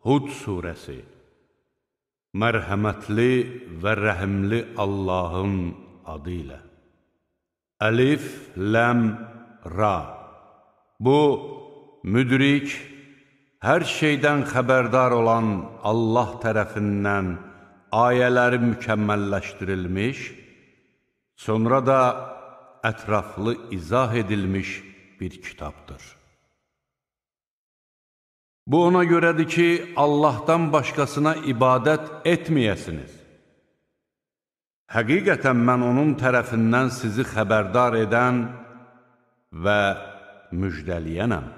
Hud surəsi Mərhəmətli və rəhimli Allahın adı ilə. Əlif, ləm, ra. Bu, müdrik, hər şeydən xəbərdar olan Allah tərəfindən ayələri mükəmməlləşdirilmiş, sonra da ətraflı izah edilmiş bir kitabdır. Bu ona görədir ki, Allahdan başqasına ibadət etməyəsiniz. Həqiqətən mən onun tərəfindən sizi xəbərdar edən və müjdəliyənəm.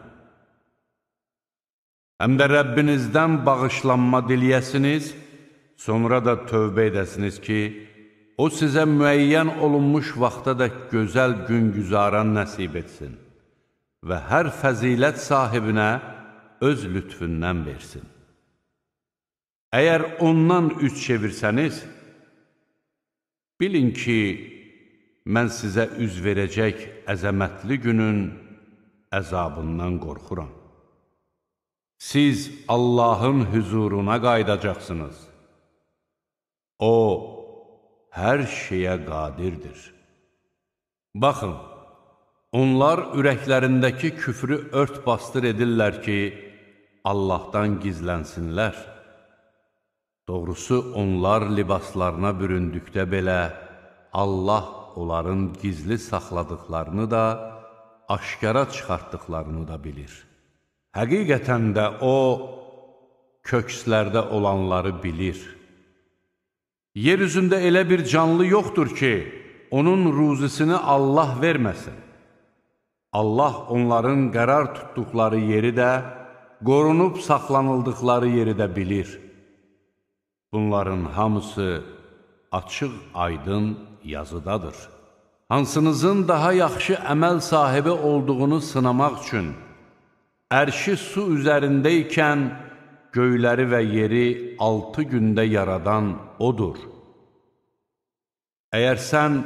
Həm də Rəbbinizdən bağışlanma diliyəsiniz, sonra da tövbə edəsiniz ki, O sizə müəyyən olunmuş vaxta da gözəl gün güzaran nəsib etsin və hər fəzilət sahibinə öz lütfündən versin. Əgər ondan üç çevirsəniz, bilin ki, mən sizə üz verəcək əzəmətli günün əzabından qorxuram. Siz Allahın hüzuruna qaydacaqsınız. O, hər şeyə qadirdir. Baxın, onlar ürəklərindəki küfrü ört bastır edirlər ki, Allahdan gizlənsinlər. Doğrusu, onlar libaslarına büründükdə belə Allah onların gizli saxladıqlarını da, aşkara çıxartdıqlarını da bilir. Həqiqətən də O, kökslərdə olanları bilir. Yer üzündə elə bir canlı yoxdur ki, onun ruzisini Allah verməsin. Allah onların qərar tutduqları yeri də, qorunub saxlanıldıqları yeri də bilir. Bunların hamısı açıq, aydın yazıdadır. Hansınızın daha yaxşı əməl sahibi olduğunu sınamaq üçün, ərşi su üzərindəykən göyləri və yeri altı gündə yaradan Odur. Əgər sən,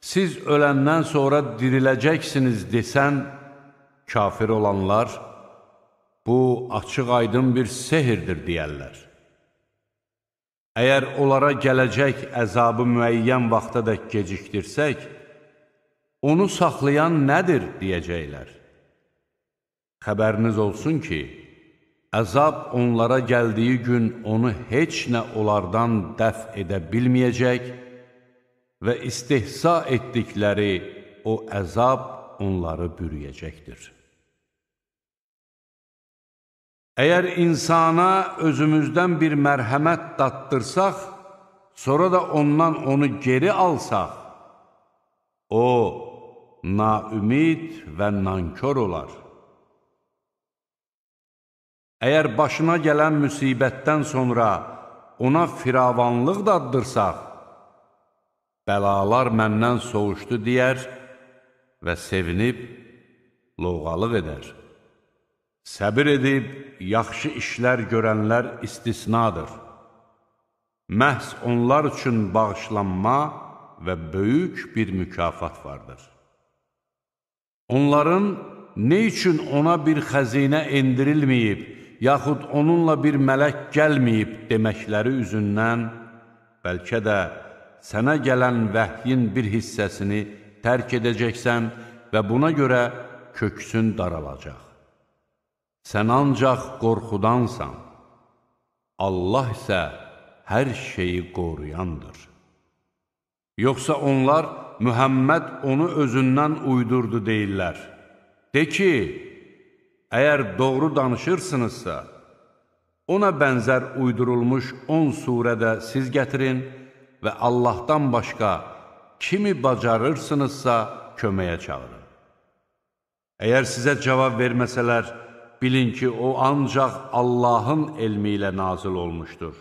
siz öləndən sonra diriləcəksiniz desən, kafir olanlar, bu açıq aydın bir sehirdir deyərlər. Əgər onlara gələcək əzabı müəyyən vaxta da gecikdirsək, onu saxlayan nədir deyəcəklər. Xəbəriniz olsun ki, əzab onlara gəldiyi gün onu heç nə onlardan dəf edə bilməyəcək və istihsa etdikləri o əzab onları bürüyəcəkdir. Əgər insana özümüzdən bir mərhəmət datdırsaq, sonra da ondan onu geri alsaq, o, naümid və nankör olar. Əgər başına gələn müsibətdən sonra ona firavanlıq daddırsaq, bəlalar məndən soğuşdu deyər və sevinib lovğalıq edər. Səbir edib, yaxşı işlər görənlər istisnadır. Məhz onlar üçün bağışlanma və böyük bir mükafat vardır. Onların nə üçün ona bir xəzinə endirilməyib, yaxud onunla bir mələk gəlməyib deməkləri üzündən, bəlkə də sənə gələn vəhyin bir hissəsini tərk edəcəksən və buna görə köksün daralacaq. Sən ancaq qorxudansan. Allah isə hər şeyi qoruyandır. Yoxsa onlar Mühəmməd onu özündən uydurdu deyirlər. De ki, əgər doğru danışırsınızsa, ona bənzər uydurulmuş 10 surədə siz gətirin və Allahdan başqa kimi bacarırsınızsa köməyə çağırın. Əgər sizə cavab verməsələr, Bilin ki, o ancaq Allahın elmi ilə nazil olmuşdur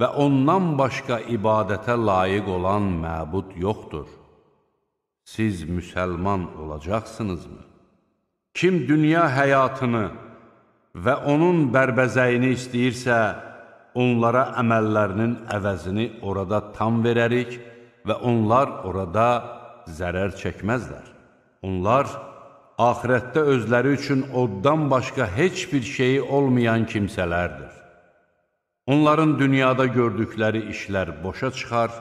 və ondan başqa ibadətə layiq olan məbud yoxdur. Siz müsəlman olacaqsınızmı? Kim dünya həyatını və onun bərbəzəyini istəyirsə, onlara əməllərinin əvəzini orada tam verərik və onlar orada zərər çəkməzlər. Onlar, axirətdə özləri üçün oddan başqa heç bir şeyi olmayan kimsələrdir. Onların dünyada gördükləri işlər boşa çıxar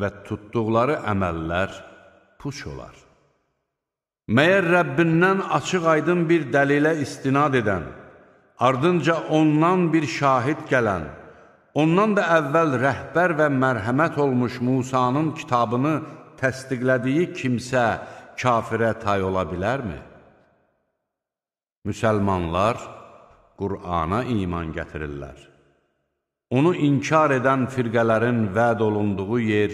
və tutduqları əməllər puç olar. Məyər Rəbbindən açıq aydın bir dəlilə istinad edən, ardınca ondan bir şahid gələn, ondan da əvvəl rəhbər və mərhəmət olmuş Musanın kitabını təsdiqlədiyi kimsə kafirə tay ola bilərmi? Müsəlmanlar Qur'ana iman gətirirlər. Onu inkar edən firqələrin vəd olunduğu yer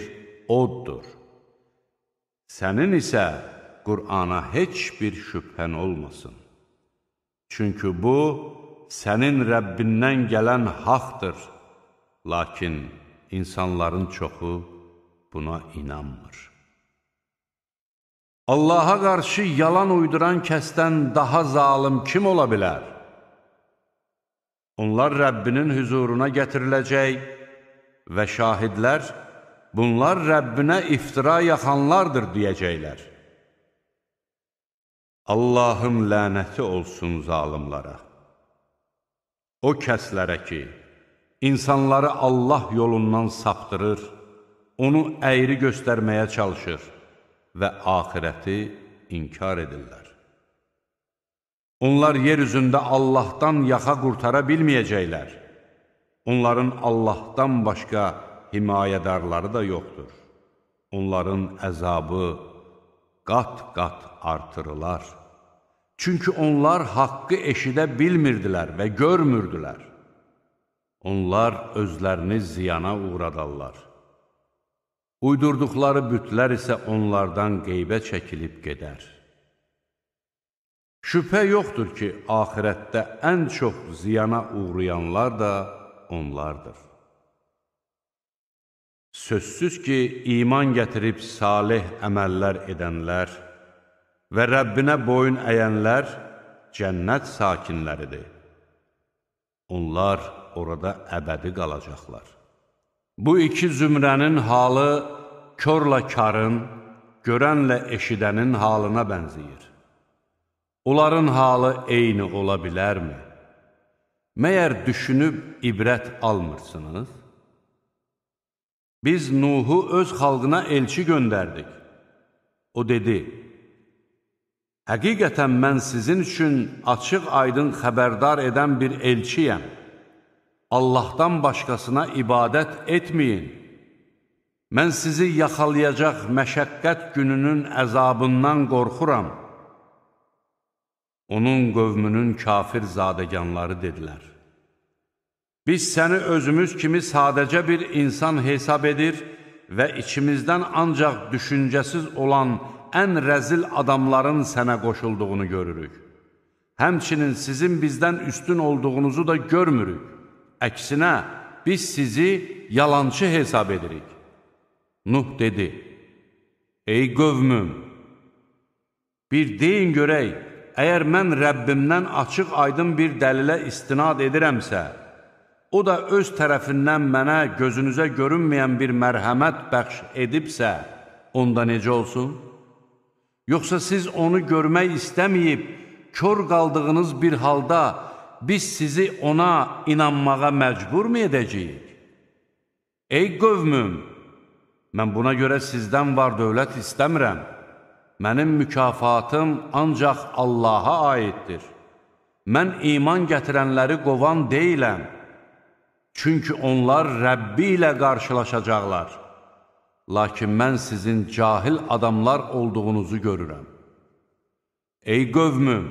oddur. Sənin isə Qur'ana heç bir şübhən olmasın. Çünki bu, sənin Rəbbindən gələn haqdır. Lakin insanların çoxu buna inanmır. Allaha qarşı yalan uyduran kəsdən daha zalım kim ola bilər? Onlar Rəbbinin hüzuruna gətiriləcək və şahidlər, bunlar Rəbbinə iftira yaxanlardır deyəcəklər. Allahın lənəti olsun zalimlara. O kəslərə ki, insanları Allah yolundan saptırır, onu əyri göstərməyə çalışır və axirəti inkar edirlər. Onlar yer üzündə Allahdan yaxa qurtara bilməyəcəklər. Onların Allahdan başqa himayədarları da yoxdur. Onların əzabı qat-qat artırılar. Çünki onlar haqqı eşidə bilmirdilər və görmürdülər. Onlar özlərini ziyana uğradarlar. Uydurduqları bütlər isə onlardan qeybə çəkilib gedər. Şübhə yoxdur ki, axirətdə ən çox ziyana uğrayanlar da onlardır. Sözsüz ki, iman gətirib salih əməllər edənlər və Rəbbinə boyun əyənlər cənnət sakinləridir. Onlar orada əbədi qalacaqlar. Bu iki zümrənin halı körlə karın, görənlə eşidənin halına bənziyir. Onların halı eyni ola bilərmi? Məyər düşünüb ibrət almırsınız? Biz Nuhu öz xalqına elçi göndərdik. O dedi, Həqiqətən mən sizin üçün açıq aydın xəbərdar edən bir elçiyəm. Allahdan başqasına ibadət etməyin. Mən sizi yaxalayacaq məşəqqət gününün əzabından qorxuram. Onun qövmünün kafir zadəganları dedilər. Biz səni özümüz kimi sadəcə bir insan hesab edir və içimizdən ancaq düşüncəsiz olan ən rəzil adamların sənə qoşulduğunu görürük. Həmçinin sizin bizdən üstün olduğunuzu da görmürük. Əksinə, biz sizi yalancı hesab edirik. Nuh dedi, Ey qövmüm, bir deyin görək, əgər mən Rəbbimdən açıq aydın bir dəlilə istinad edirəmsə, o da öz tərəfindən mənə gözünüzə görünməyən bir mərhəmət bəxş edibsə, onda necə olsun? Yoxsa siz onu görmək istəməyib, kör qaldığınız bir halda biz sizi ona inanmağa məcbur mu edəcəyik? Ey qövmüm, mən buna görə sizdən var dövlət istəmirəm mənim mükafatım ancaq Allaha aiddir. Mən iman gətirənləri qovan deyiləm. Çünki onlar Rəbbi ilə qarşılaşacaqlar. Lakin mən sizin cahil adamlar olduğunuzu görürəm. Ey qövmüm,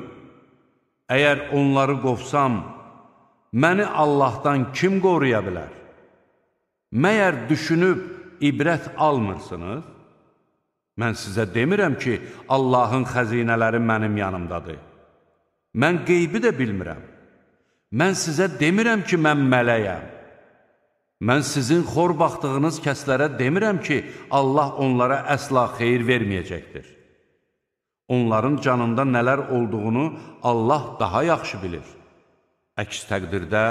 əgər onları qovsam, məni Allahdan kim qoruya bilər? Məyər düşünüb ibrət almırsınız? Mən sizə demirəm ki, Allahın xəzinələri mənim yanımdadır. Mən qeybi də bilmirəm. Mən sizə demirəm ki, mən mələyəm. Mən sizin xor baxdığınız kəslərə demirəm ki, Allah onlara əsla xeyir verməyəcəkdir. Onların canında nələr olduğunu Allah daha yaxşı bilir. Əks təqdirdə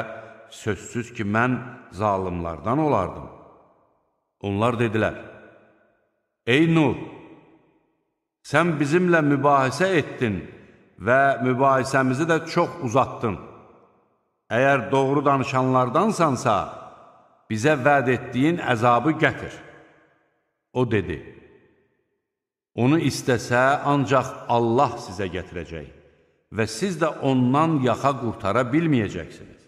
sözsüz ki, mən zalimlardan olardım. Onlar dedilər, Ey Nuh, sən bizimlə mübahisə etdin və mübahisəmizi də çox uzatdın. əgər doğru danışanlardansansa, bizə vəd etdiyin əzabı gətir. O dedi, onu istəsə ancaq Allah sizə gətirəcək və siz də ondan yaxa qurtara bilməyəcəksiniz.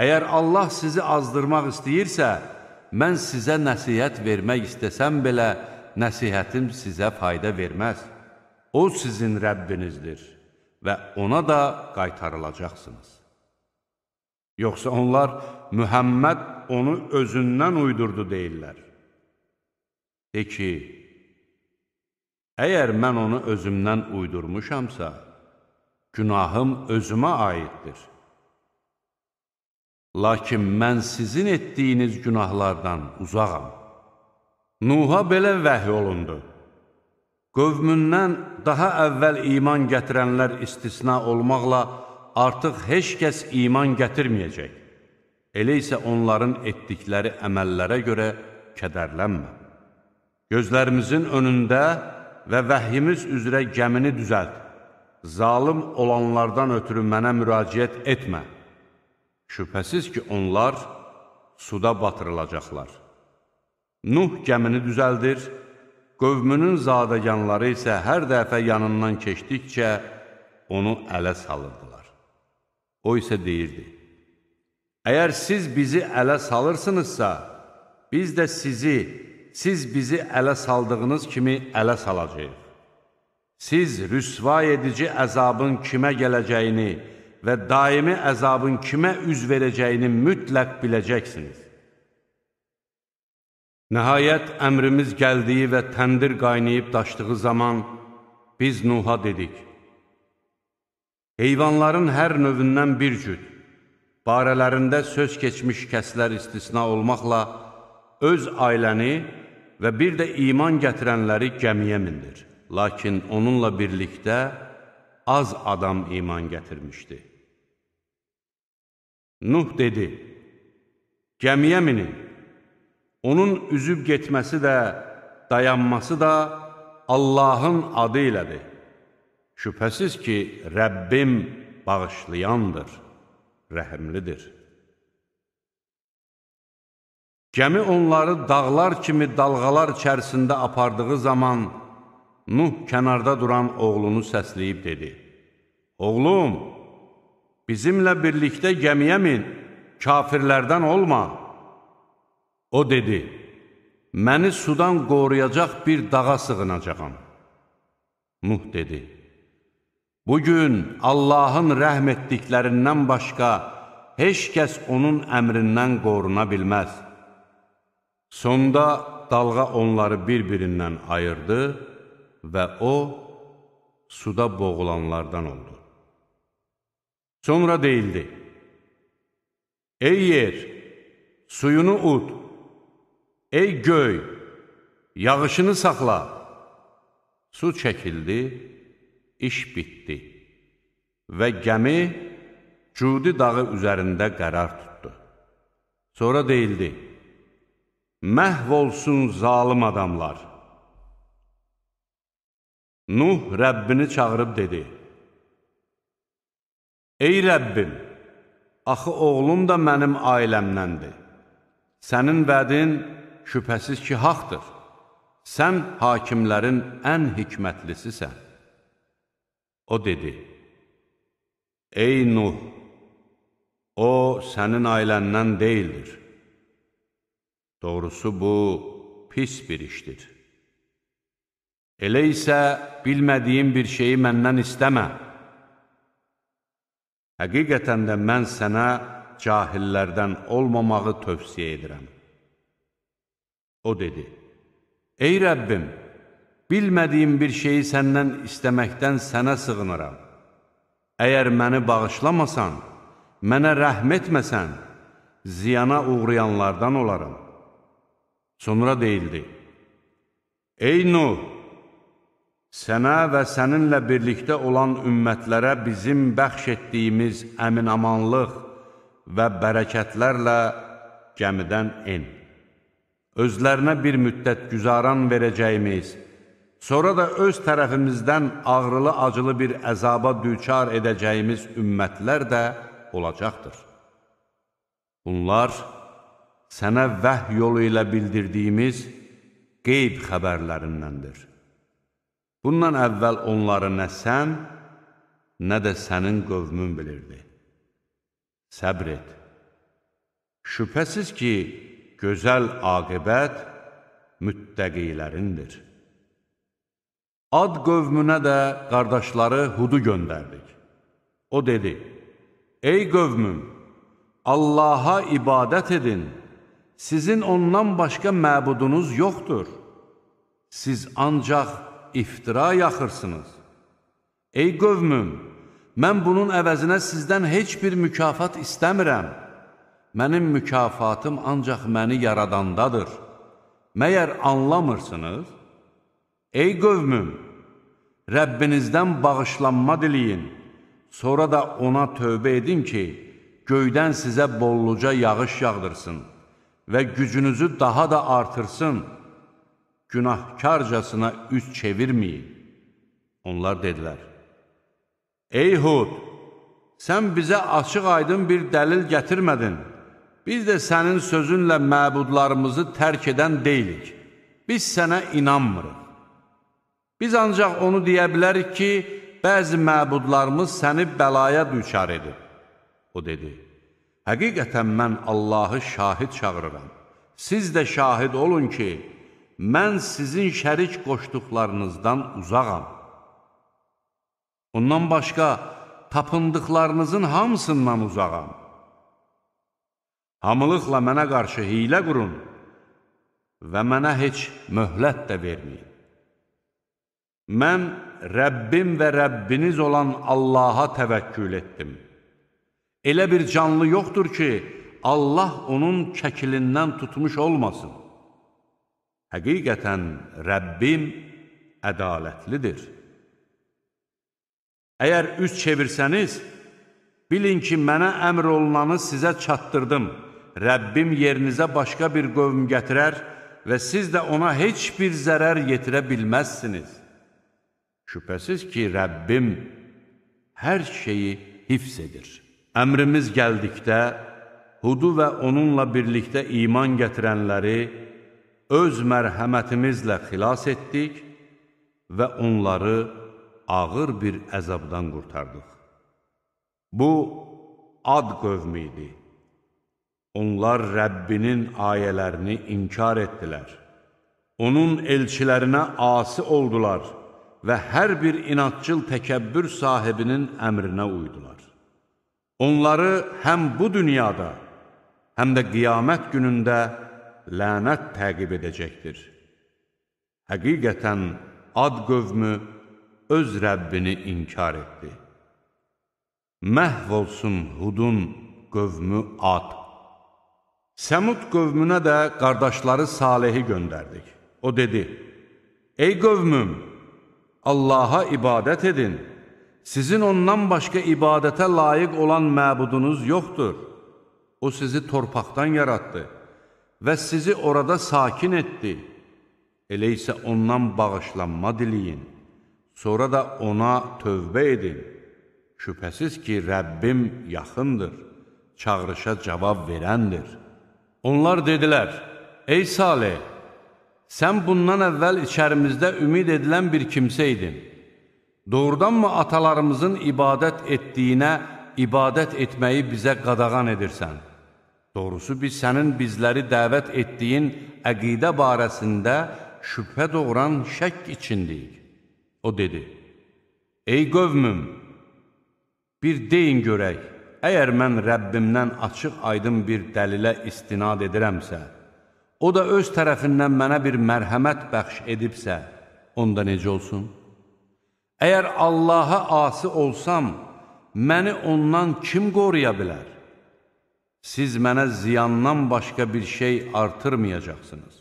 Əgər Allah sizi azdırmaq istəyirsə, mən sizə nəsihət vermək istəsəm belə, nəsihətim sizə fayda verməz. O sizin Rəbbinizdir və ona da qaytarılacaqsınız. Yoxsa onlar Mühəmməd onu özündən uydurdu deyirlər. De ki, əgər mən onu özümdən uydurmuşamsa, günahım özümə aiddir. Lakin mən sizin etdiyiniz günahlardan uzağam. Nuha belə vəhy olundu. Qövmündən daha əvvəl iman gətirənlər istisna olmaqla artıq heç kəs iman gətirməyəcək. Elə isə onların etdikləri əməllərə görə kədərlənmə. Gözlərimizin önündə və vəhyimiz üzrə gəmini düzəlt. Zalim olanlardan ötürü mənə müraciət etmə. Şübhəsiz ki, onlar suda batırılacaqlar. Nuh gəmini düzəldir, qövmünün zadəganları isə hər dəfə yanından keçdikcə onu ələ salırdılar. O isə deyirdi, Əgər siz bizi ələ salırsınızsa, biz də sizi, siz bizi ələ saldığınız kimi ələ salacaq. Siz rüsva edici əzabın kimə gələcəyini və daimi əzabın kimə üz verəcəyini mütləq biləcəksiniz. Nəhayət, əmrimiz gəldiyi və təndir qaynayıb daşdığı zaman biz Nuha dedik, Heyvanların hər növündən bir cüd, barələrində söz keçmiş kəslər istisna olmaqla öz ailəni və bir də iman gətirənləri gəmiyə mindir. Lakin onunla birlikdə az adam iman gətirmişdi. Nuh dedi, gəmiyə minin. Onun üzüb getməsi də, dayanması da Allahın adı ilədir. Şübhəsiz ki, Rəbbim bağışlayandır, rəhimlidir. Gəmi onları dağlar kimi dalğalar içərisində apardığı zaman Nuh kənarda duran oğlunu səsləyib dedi, Oğlum, bizimlə birlikdə gəmiyə min, kafirlərdən olma. O dedi, məni sudan qoruyacaq bir dağa sığınacaqam. Nuh dedi, bugün Allahın rəhm etdiklərindən başqa heç kəs onun əmrindən qoruna bilməz. Sonda dalğa onları bir-birindən ayırdı və o, suda boğulanlardan oldu. Sonra deyildi, Ey yer, suyunu ud, Ey göy, yağışını saxla. Su çəkildi, iş bitdi və gəmi Cudi dağı üzərində qərar tutdu. Sonra deyildi, məhv olsun zalim adamlar. Nuh Rəbbini çağırıb dedi, Ey Rəbbim, axı oğlum da mənim ailəmdəndir. Sənin vədin şübhəsiz ki, haqdır. Sən hakimlərin ən hikmətlisisən. O dedi, Ey Nuh, o sənin ailəndən deyildir. Doğrusu bu, pis bir işdir. Elə isə bilmədiyin bir şeyi məndən istəmə. Həqiqətən də mən sənə cahillərdən olmamağı tövsiyə edirəm. O dedi, Ey Rəbbim, bilmədiyim bir şeyi səndən istəməkdən sənə sığınıram. Əgər məni bağışlamasan, mənə rəhm etməsən, ziyana uğrayanlardan olaram. Sonra deyildi, Ey Nuh, sənə və səninlə birlikdə olan ümmətlərə bizim bəxş etdiyimiz əmin-amanlıq və bərəkətlərlə gəmidən en özlərinə bir müddət güzaran verəcəyimiz, sonra da öz tərəfimizdən ağrılı-acılı bir əzaba düçar edəcəyimiz ümmətlər də olacaqdır. Bunlar sənə vəh yolu ilə bildirdiyimiz qeyb xəbərlərindəndir. Bundan əvvəl onları nə sən, nə də sənin qövmün bilirdi. Səbr et. Şübhəsiz ki, gözəl aqibət müttəqilərindir. Ad qövmünə də qardaşları Hudu göndərdik. O dedi, Ey qövmüm, Allaha ibadət edin, sizin ondan başqa məbudunuz yoxdur. Siz ancaq iftira yaxırsınız. Ey qövmüm, mən bunun əvəzinə sizdən heç bir mükafat istəmirəm. Mənim mükafatım ancaq məni yaradandadır. Məyər anlamırsınız? Ey qövmüm, Rəbbinizdən bağışlanma diliyin, sonra da ona tövbə edin ki, göydən sizə bolluca yağış yağdırsın və gücünüzü daha da artırsın, günahkarcasına üz çevirməyin. Onlar dedilər, Ey Hud, sən bizə açıq-aydın bir dəlil gətirmədin, biz də sənin sözünlə məbudlarımızı tərk edən deyilik, biz sənə inanmırıq. Biz ancaq onu deyə bilərik ki, bəzi məbudlarımız səni bəlaya düçar edib. O dedi, həqiqətən mən Allahı şahid çağırıram. Siz də şahid olun ki, mən sizin şərik qoşduqlarınızdan uzağam. Ondan başqa tapındıqlarınızın hamısından uzağam. Hamılıqla mənə qarşı hilə qurun və mənə heç möhlət də verməyin. Mən Rəbbim və Rəbbiniz olan Allaha təvəkkül etdim. Elə bir canlı yoxdur ki, Allah onun kəkilindən tutmuş olmasın. Həqiqətən Rəbbim ədalətlidir. Əgər üz çevirsəniz, bilin ki, mənə əmr olunanı sizə çatdırdım. Rəbbim yerinizə başqa bir qövm gətirər və siz də ona heç bir zərər yetirə bilməzsiniz. Şübhəsiz ki, Rəbbim hər şeyi hifz edir. Əmrimiz gəldikdə, Hudu və onunla birlikdə iman gətirənləri öz mərhəmətimizlə xilas etdik və onları ağır bir əzabdan qurtardıq. Bu, ad qövmi idi. Onlar Rəbbinin ayələrini inkar etdilər. Onun elçilərinə asi oldular və hər bir inatçıl təkəbbür sahibinin əmrinə uydular. Onları həm bu dünyada, həm də qiyamət günündə lənət təqib edəcəkdir. Həqiqətən ad qövmü öz Rəbbini inkar etdi. Məhv olsun Hudun qövmü ad. Səmud qövmünə də qardaşları Salehi göndərdik. O dedi, Ey qövmüm, Allaha ibadət edin. Sizin ondan başqa ibadətə layiq olan məbudunuz yoxdur. O sizi torpaqdan yaratdı və sizi orada sakin etdi. Elə isə ondan bağışlanma diliyin. Sonra da ona tövbə edin. Şübhəsiz ki, Rəbbim yaxındır, çağrışa cavab verəndir. Onlar dedilər, Ey Salih, sən bundan əvvəl içərimizdə ümid edilən bir kimsə idin. Doğrudanmı atalarımızın ibadət etdiyinə ibadət etməyi bizə qadağan edirsən? Doğrusu biz sənin bizləri dəvət etdiyin əqidə barəsində şübhə doğuran şək içindəyik. O dedi, Ey qövmüm, bir deyin görək, əgər mən Rəbbimdən açıq aydın bir dəlilə istinad edirəmsə, o da öz tərəfindən mənə bir mərhəmət bəxş edibsə, onda necə olsun? Əgər Allaha asi olsam, məni ondan kim qoruya bilər? Siz mənə ziyandan başqa bir şey artırmayacaqsınız.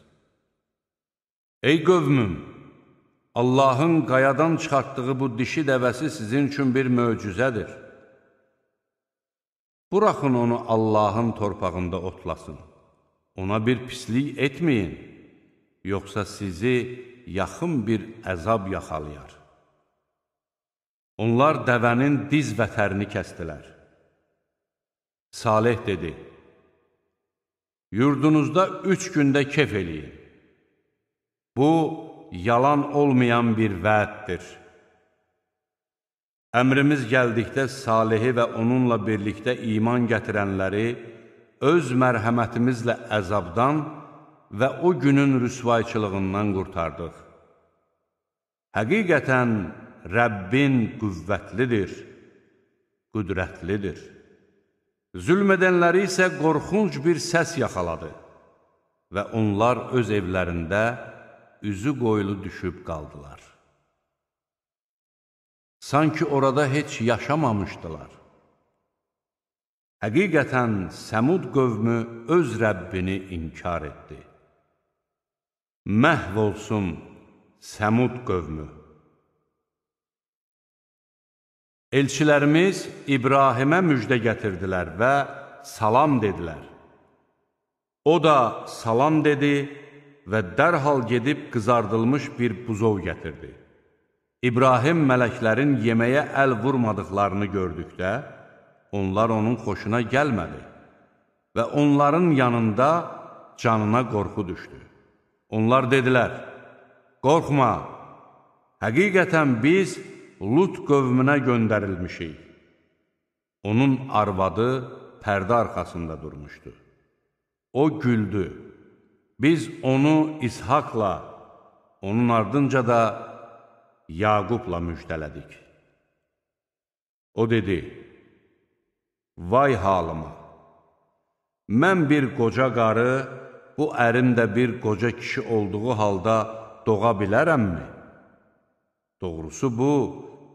Ey qövmüm! Allahın qayadan çıxartdığı bu dişi dəvəsi sizin üçün bir möcüzədir. Buraxın onu Allahın torpağında otlasın. Ona bir pislik etməyin, yoxsa sizi yaxın bir əzab yaxalayar. Onlar dəvənin diz vətərini kəstilər. Salih dedi, Yurdunuzda üç gündə kef eləyin. Bu, yalan olmayan bir vəddir. Əmrimiz gəldikdə Salihi və onunla birlikdə iman gətirənləri öz mərhəmətimizlə əzabdan və o günün rüsvayçılığından qurtardıq. Həqiqətən Rəbbin qüvvətlidir, qüdrətlidir. Zülm edənləri isə qorxunc bir səs yaxaladı və onlar öz evlərində üzü qoyulu düşüb qaldılar. Sanki orada heç yaşamamışdılar. Həqiqətən Səmud qövmü öz Rəbbini inkar etdi. Məhv olsun Səmud qövmü. Elçilərimiz İbrahimə müjdə gətirdilər və salam dedilər. O da salam dedi və dərhal gedib qızardılmış bir buzov gətirdi. İbrahim mələklərin yeməyə əl vurmadıqlarını gördükdə, onlar onun xoşuna gəlmədi və onların yanında canına qorxu düşdü. Onlar dedilər, qorxma, həqiqətən biz Lut qövmünə göndərilmişik. Onun arvadı pərdə arxasında durmuşdu. O güldü. Biz onu İshakla, onun ardınca da Yaqubla müjdələdik. O dedi, Vay halıma! Mən bir qoca qarı, bu ərim də bir qoca kişi olduğu halda doğa bilərəmmi? Doğrusu bu,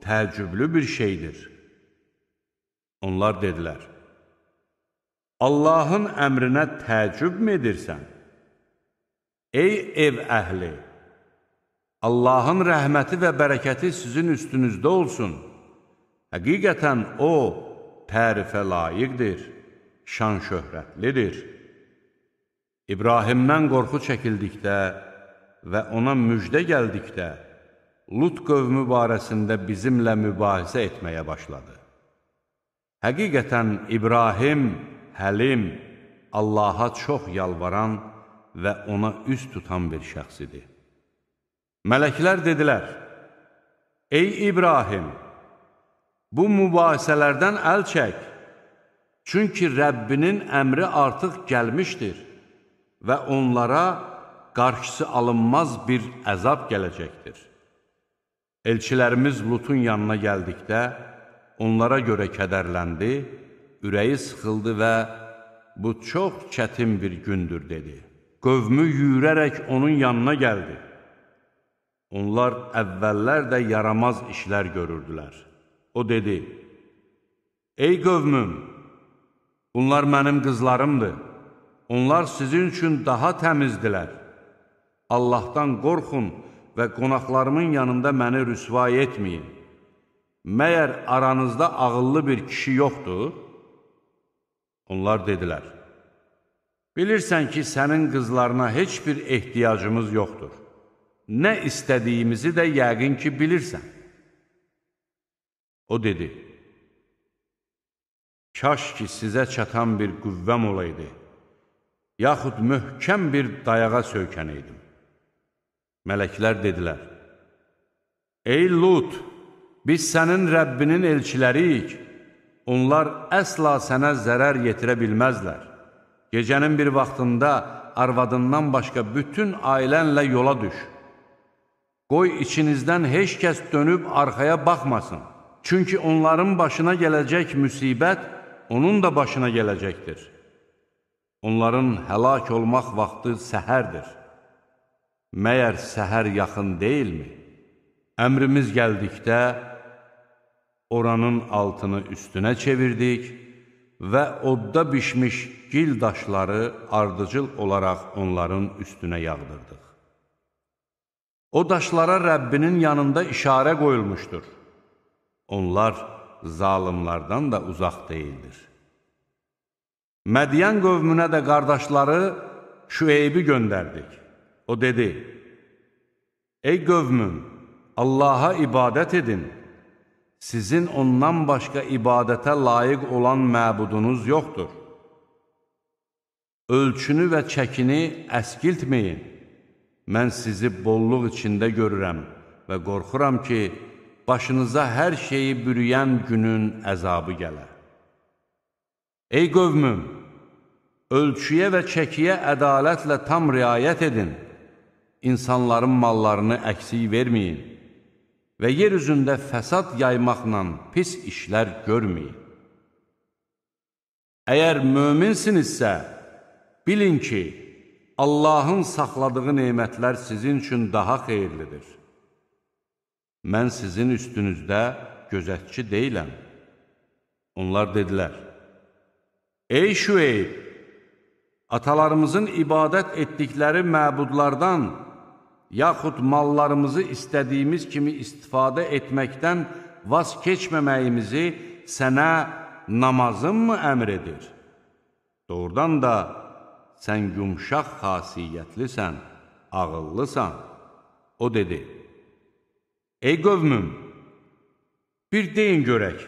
təəccüblü bir şeydir. Onlar dedilər, Allahın əmrinə təəccübmü edirsən? Ey ev əhli! Allahın rəhməti və bərəkəti sizin üstünüzdə olsun. Həqiqətən O, tərifə layiqdir, şan şöhrətlidir. İbrahimdən qorxu çəkildikdə və ona müjdə gəldikdə, Lut qövmü barəsində bizimlə mübahisə etməyə başladı. Həqiqətən İbrahim, Həlim, Allaha çox yalvaran və ona üz tutan bir şəxs idi. Mələklər dedilər, Ey İbrahim, bu mübahisələrdən əl çək, çünki Rəbbinin əmri artıq gəlmişdir və onlara qarşısı alınmaz bir əzab gələcəkdir. Elçilərimiz Lutun yanına gəldikdə, onlara görə kədərləndi, ürəyi sıxıldı və bu çox çətin bir gündür, dedi. Qövmü yüyürərək onun yanına gəldi. Onlar əvvəllər də yaramaz işlər görürdülər. O dedi, Ey qövmüm, bunlar mənim qızlarımdır. Onlar sizin üçün daha təmizdilər. Allahdan qorxun və qonaqlarımın yanında məni rüsvay etməyin. Məyər aranızda ağıllı bir kişi yoxdur? Onlar dedilər, Bilirsən ki, sənin qızlarına heç bir ehtiyacımız yoxdur. Nə istədiyimizi də yəqin ki, bilirsən. O dedi, Kaş ki, sizə çatan bir qüvvəm olaydı, yaxud möhkəm bir dayağa söykənəydim. Mələklər dedilər, Ey Lut, biz sənin Rəbbinin elçiləriyik, onlar əsla sənə zərər yetirə bilməzlər. Gecənin bir vaxtında arvadından başqa bütün ailənlə yola düş. Qoy içinizdən heç kəs dönüb arxaya baxmasın. Çünki onların başına gələcək müsibət onun da başına gələcəkdir. Onların həlak olmaq vaxtı səhərdir. Məyər səhər yaxın deyilmi? Əmrimiz gəldikdə, oranın altını üstünə çevirdik və odda bişmiş gil daşları ardıcıl olaraq onların üstünə yağdırdıq. O daşlara Rəbbinin yanında işarə qoyulmuşdur. Onlar zalimlardan da uzaq deyildir. Mədiyən qövmünə də qardaşları Şüeybi göndərdik. O dedi, Ey qövmüm, Allaha ibadət edin, sizin ondan başqa ibadətə layiq olan məbudunuz yoxdur. Ölçünü və çəkini əskiltməyin. Mən sizi bolluq içində görürəm və qorxuram ki, başınıza hər şeyi bürüyən günün əzabı gələ. Ey qövmüm, ölçüyə və çəkiyə ədalətlə tam riayət edin, insanların mallarını əksik verməyin və yer üzündə fəsad yaymaqla pis işlər görməyin. Əgər möminsinizsə, bilin ki, Allahın saxladığı neymətlər sizin üçün daha xeyirlidir. Mən sizin üstünüzdə gözətçi deyiləm. Onlar dedilər, Ey Şüeyb, atalarımızın ibadət etdikləri məbudlardan, yaxud mallarımızı istədiyimiz kimi istifadə etməkdən vaz keçməməyimizi sənə namazın mı əmr edir? Doğrudan da sən yumşaq xasiyyətlisən, ağıllısan. O dedi, Ey qövmüm, bir deyin görək,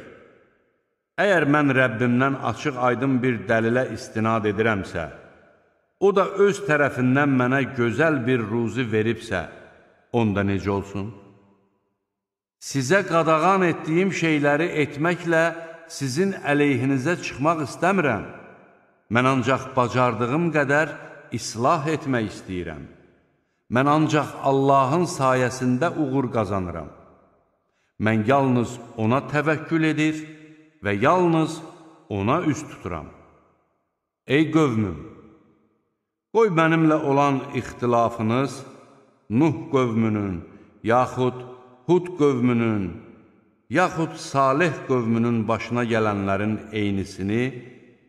Əgər mən Rəbbimdən açıq aydın bir dəlilə istinad edirəmsə, o da öz tərəfindən mənə gözəl bir ruzi veribsə, onda necə olsun? Sizə qadağan etdiyim şeyləri etməklə sizin əleyhinizə çıxmaq istəmirəm. Mən ancaq bacardığım qədər islah etmək istəyirəm. Mən ancaq Allahın sayəsində uğur qazanıram. Mən yalnız ona təvəkkül edir və yalnız ona üst tuturam. Ey qövmüm, qoy mənimlə olan ixtilafınız Nuh qövmünün, yaxud Hud qövmünün, yaxud Salih qövmünün başına gələnlərin eynisini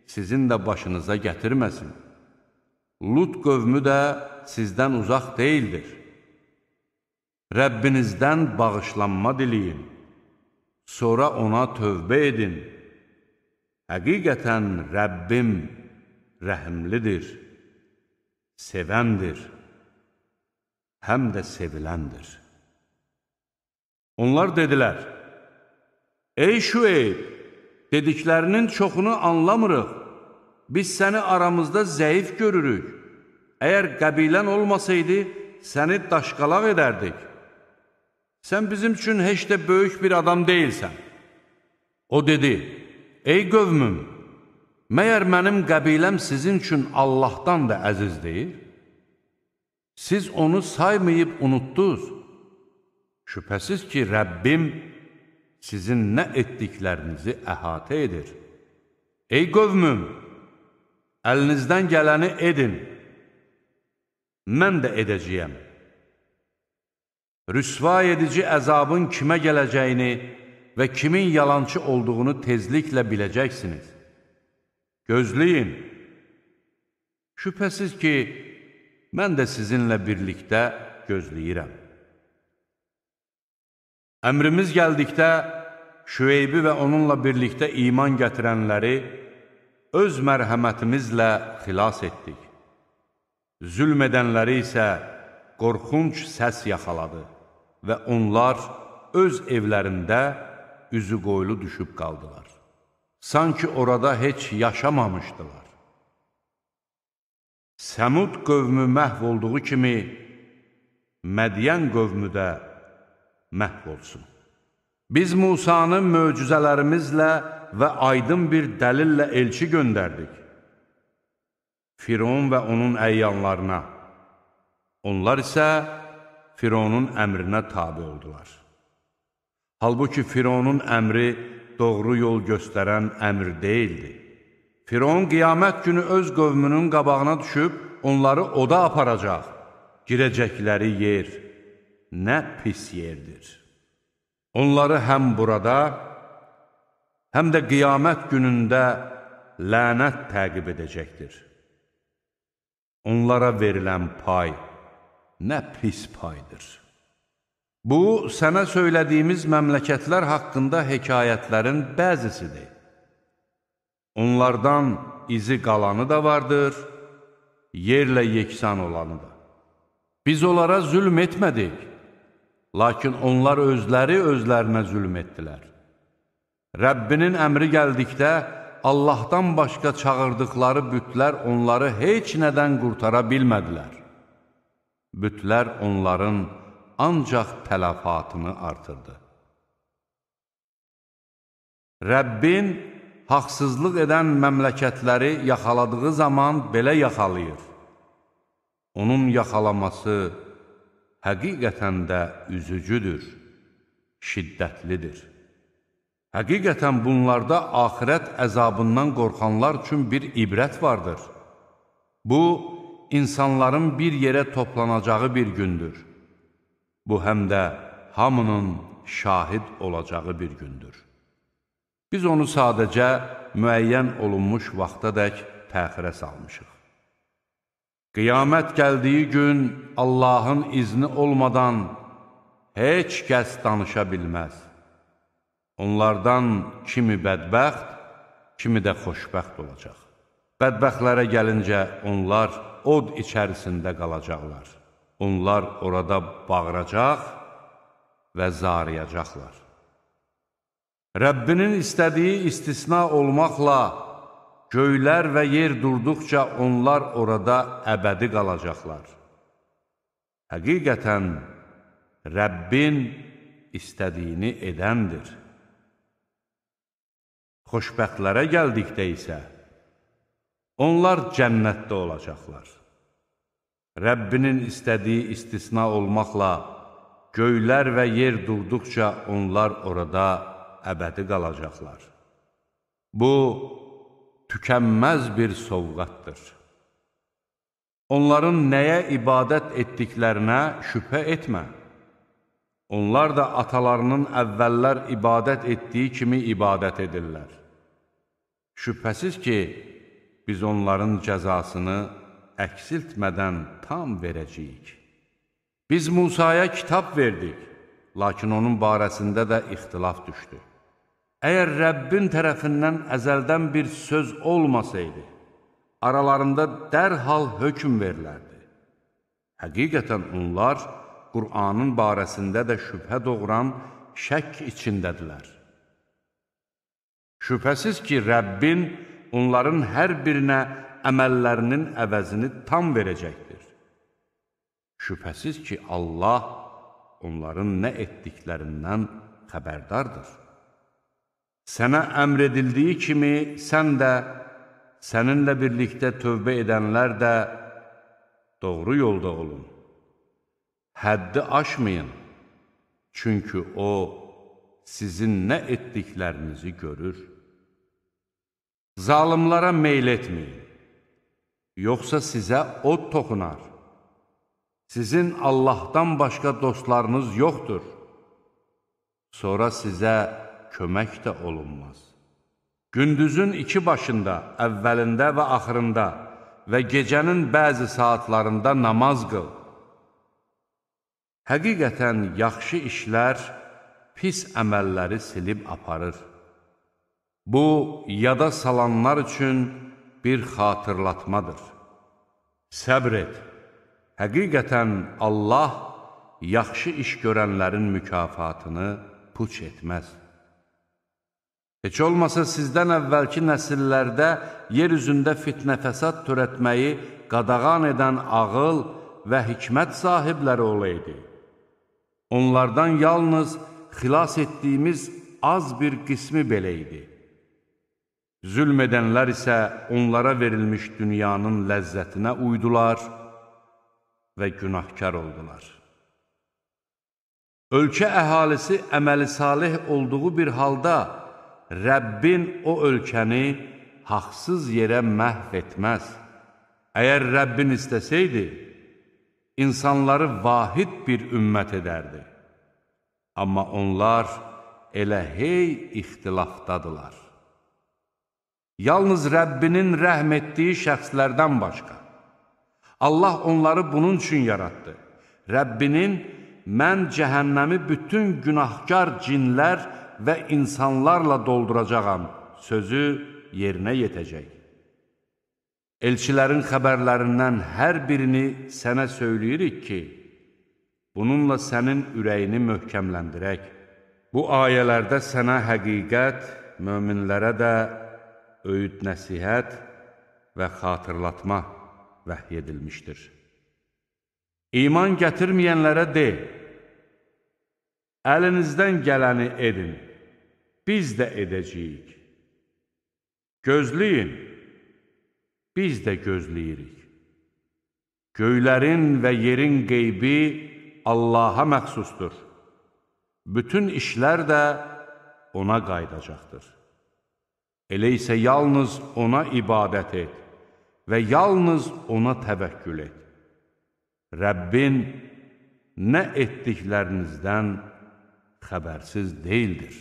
sizin də başınıza gətirməsin. Lut qövmü də sizdən uzaq deyildir. Rəbbinizdən bağışlanma diləyin sonra ona tövbə edin. Həqiqətən Rəbbim rəhimlidir, sevəndir, həm də seviləndir. Onlar dedilər, Ey Şüeyb, dediklərinin çoxunu anlamırıq, biz səni aramızda zəif görürük. Əgər qəbilən olmasaydı, səni daşqalaq edərdik. Sən bizim üçün heç də böyük bir adam deyilsən. O dedi, ey qövmüm, məyər mənim qəbiləm sizin üçün Allahdan da əziz deyil? Siz onu saymayıb unutdunuz. Şübhəsiz ki, Rəbbim sizin nə etdiklərinizi əhatə edir. Ey qövmüm, əlinizdən gələni edin, mən də edəcəyəm rüsva edici əzabın kimə gələcəyini və kimin yalançı olduğunu tezliklə biləcəksiniz. Gözləyin. Şübhəsiz ki, mən də sizinlə birlikdə gözləyirəm. Əmrimiz gəldikdə, Şüeybi və onunla birlikdə iman gətirənləri öz mərhəmətimizlə xilas etdik. Zülm edənləri isə qorxunç səs yaxaladı və onlar öz evlərində üzü qoylu düşüb qaldılar. Sanki orada heç yaşamamışdılar. Səmud qövmü məhv olduğu kimi, Mədiyən qövmü də məhv olsun. Biz Musanı möcüzələrimizlə və aydın bir dəlillə elçi göndərdik. Firon və onun əyyanlarına. Onlar isə Fironun əmrinə tabi oldular. Halbuki Fironun əmri doğru yol göstərən əmr deyildi. Firon qiyamət günü öz qövmünün qabağına düşüb, onları oda aparacaq. Girəcəkləri yer nə pis yerdir. Onları həm burada, həm də qiyamət günündə lənət təqib edəcəkdir. Onlara verilən pay, nə pis paydır. Bu, sənə söylədiyimiz məmləkətlər haqqında hekayətlərin bəzisidir. Onlardan izi qalanı da vardır, yerlə yeksan olanı da. Biz onlara zülm etmədik, lakin onlar özləri özlərinə zülm etdilər. Rəbbinin əmri gəldikdə, Allahdan başqa çağırdıqları bütlər onları heç nədən qurtara bilmədilər. Bütlər onların ancaq tələfatını artırdı. Rəbbin haqsızlıq edən məmləkətləri yaxaladığı zaman belə yaxalayır. Onun yaxalaması həqiqətən də üzücüdür, şiddətlidir. Həqiqətən bunlarda axirət əzabından qorxanlar üçün bir ibrət vardır. Bu, insanların bir yerə toplanacağı bir gündür. Bu, həm də hamının şahid olacağı bir gündür. Biz onu sadəcə müəyyən olunmuş vaxta dək təxirə salmışıq. Qiyamət gəldiyi gün Allahın izni olmadan heç kəs danışa bilməz. Onlardan kimi bədbəxt, kimi də xoşbəxt olacaq. Bədbəxtlərə gəlincə onlar od içərisində qalacaqlar. Onlar orada bağıracaq və zariyacaqlar. Rəbbinin istədiyi istisna olmaqla göylər və yer durduqca onlar orada əbədi qalacaqlar. Həqiqətən, Rəbbin istədiyini edəndir. Xoşbəxtlərə gəldikdə isə, onlar cənnətdə olacaqlar. Rəbbinin istədiyi istisna olmaqla göylər və yer durduqca onlar orada əbədi qalacaqlar. Bu, tükənməz bir sovqatdır. Onların nəyə ibadət etdiklərinə şübhə etmə. Onlar da atalarının əvvəllər ibadət etdiyi kimi ibadət edirlər. Şübhəsiz ki, biz onların cəzasını əksiltmədən tam verəcəyik. Biz Musaya kitab verdik, lakin onun barəsində də ixtilaf düşdü. Əgər Rəbbin tərəfindən əzəldən bir söz olmasaydı, aralarında dərhal hökm verilərdi. Həqiqətən onlar Qur'anın barəsində də şübhə doğuran şək içindədirlər. Şübhəsiz ki, Rəbbin onların hər birinə əməllərinin əvəzini tam verəcəkdir. Şübhəsiz ki, Allah onların nə etdiklərindən xəbərdardır. Sənə əmr edildiyi kimi sən də, səninlə birlikdə tövbə edənlər də doğru yolda olun. Həddi aşmayın, çünki O sizin nə etdiklərinizi görür. Zalimlara meyl etməyin, yoxsa sizə od toxunar. Sizin Allahdan başqa dostlarınız yoxdur. Sonra sizə kömək də olunmaz. Gündüzün iki başında, əvvəlində və axırında və gecənin bəzi saatlarında namaz qıl. Həqiqətən yaxşı işlər pis əməlləri silib aparır. Bu, yada salanlar üçün bir xatırlatmadır. Səbr et. Həqiqətən Allah yaxşı iş görənlərin mükafatını puç etməz. Heç olmasa sizdən əvvəlki nəsillərdə yer üzündə fitnə fəsad törətməyi qadağan edən ağıl və hikmət sahibləri olaydı. Onlardan yalnız xilas etdiyimiz az bir qismi belə idi. Zülm edənlər isə onlara verilmiş dünyanın ləzzətinə uydular və günahkar oldular. Ölkə əhalisi əməli salih olduğu bir halda, Rəbbin o ölkəni haqsız yerə məhv etməz. Əgər Rəbbin istəsəydi, insanları vahid bir ümmət edərdi. Amma onlar elə hey ixtilafdadılar. Yalnız Rəbbinin rəhm etdiyi şəxslərdən başqa. Allah onları bunun üçün yaratdı. Rəbbinin, mən cəhənnəmi bütün günahkar cinlər və insanlarla dolduracağam sözü yerinə yetəcək. Elçilərin xəbərlərindən hər birini sənə söyləyirik ki, bununla sənin ürəyini möhkəmləndirək. Bu ayələrdə sənə həqiqət möminlərə də öyüd nəsihət və xatırlatma vəhy edilmişdir. İman gətirməyənlərə de, əlinizdən gələni edin, biz də edəcəyik. Gözləyin, biz də gözləyirik. Göylərin və yerin qeybi Allaha məxsusdur. Bütün işlər də ona qaydacaqdır. Elə isə yalnız ona ibadət et və yalnız ona təvəkkül et. Rəbbin nə etdiklərinizdən xəbərsiz deyildir.